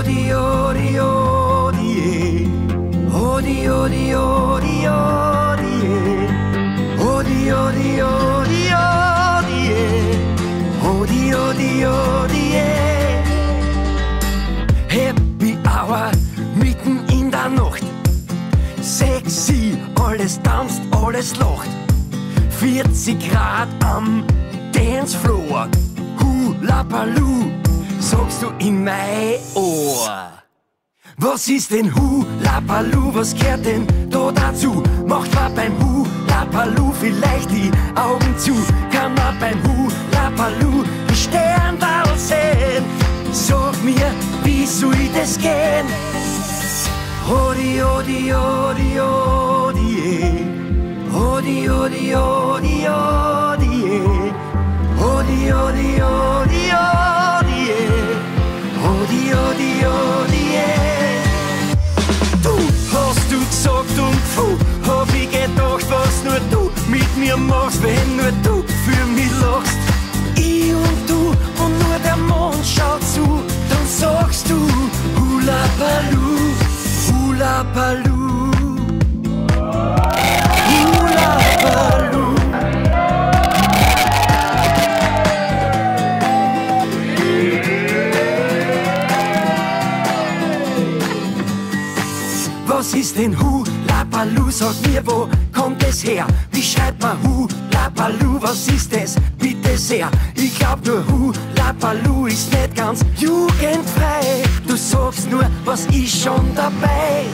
Eh. Hodi, hodi, hodi, eh. Hodi, hodi, hodi, hodi, eh. Hodi, hodi, hodi, eh. Happy Hour mitten in der Nacht. Sexy, alles tanzt, alles lacht. 40 Grad am Dancefloor. Hula Baloo, sagst du in mein Ohr. Was ist denn Hula Baloo? Was gehört denn da dazu? Macht man beim Hula Baloo vielleicht die Augen zu? Kann man beim Hula Baloo die Sternball sehen? Sag mir, wie soll das gehen? Hodi, hodi, hodi, hodi, eh. Hodi, hodi, hodi, hodi, eh. Hodi, hodi, Hodi, eh. Du hast du gesagt und puh, hab ich gedacht, was nur du mit mir machst, wenn nur du für mich lachst. Ich und du und nur der Mond schaut zu, dann sagst du Hula Baloo, Hula Baloo, glaub nur Hula Baloo ist nicht ganz jugendfrei. Du sagst nur, was ist schon dabei?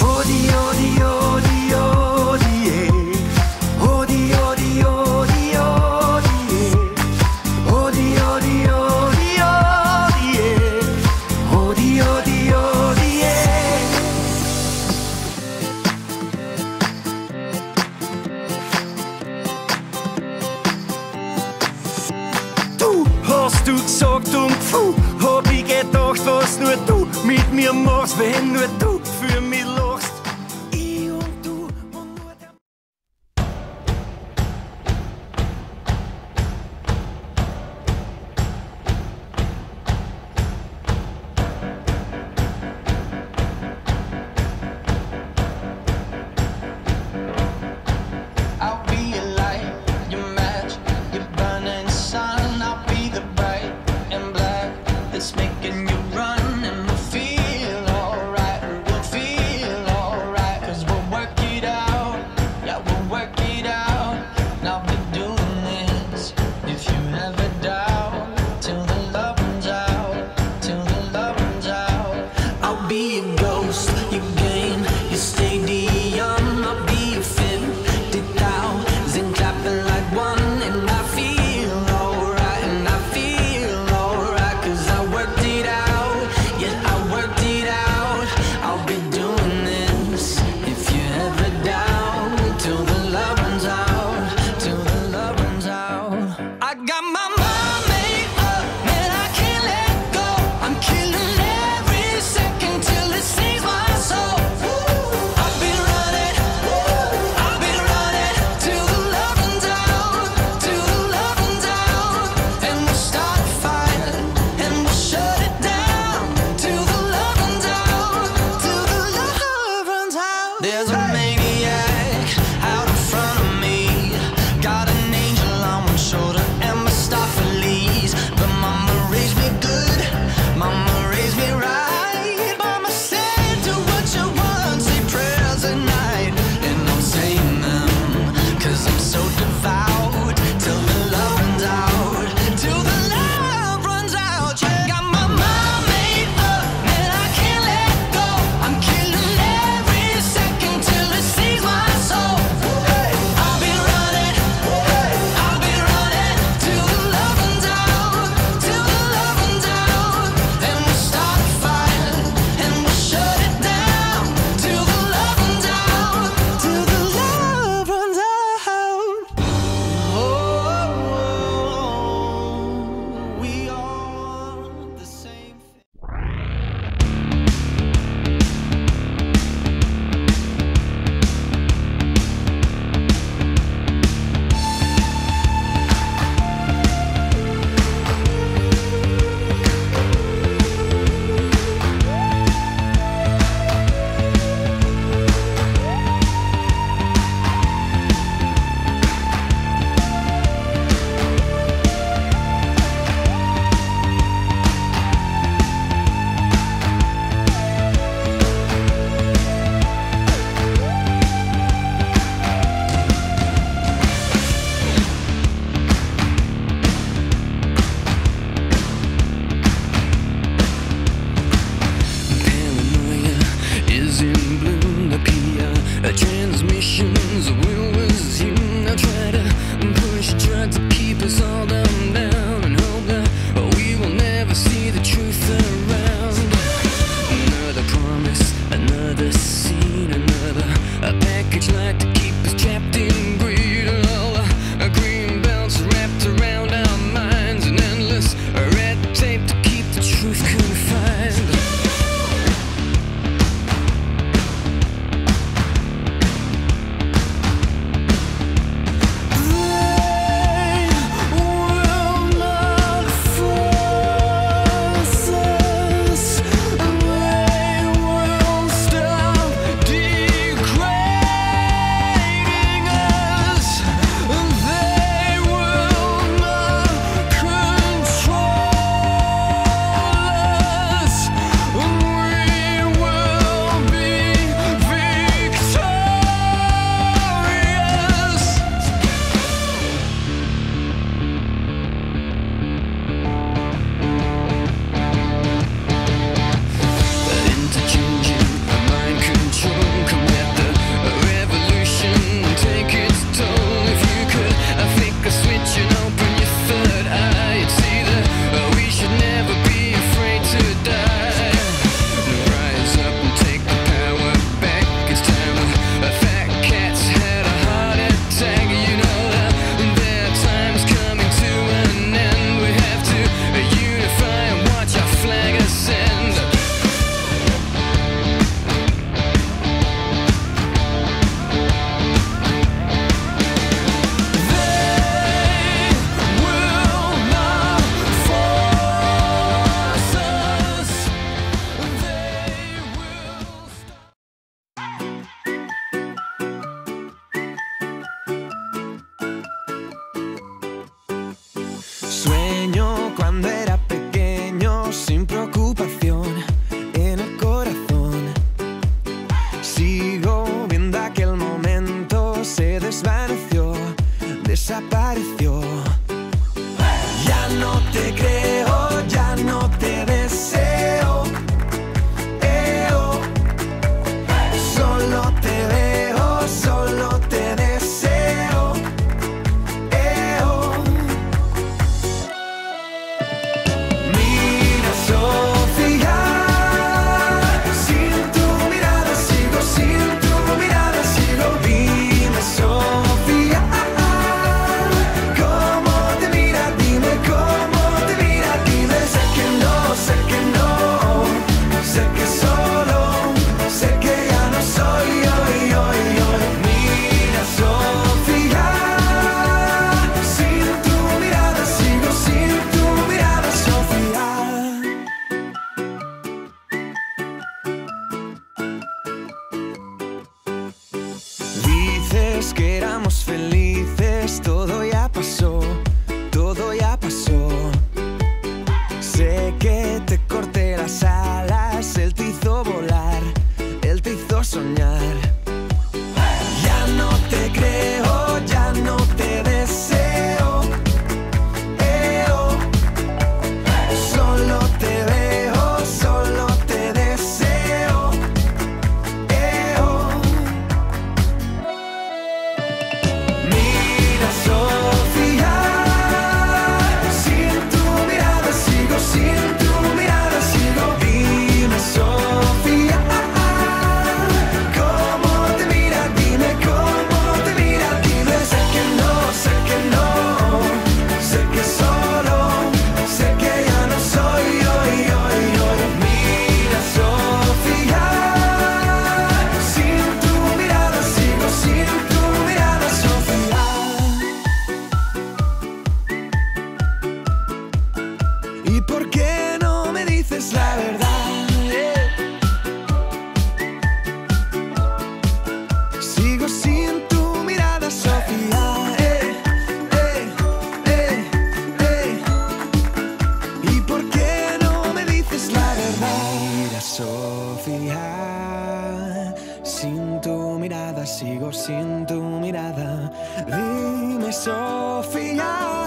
Hodi, hodi, hodi, hodi, another sea. Shut up. Sofía, sin tu mirada sigo sin tu mirada. Dime, Sofía.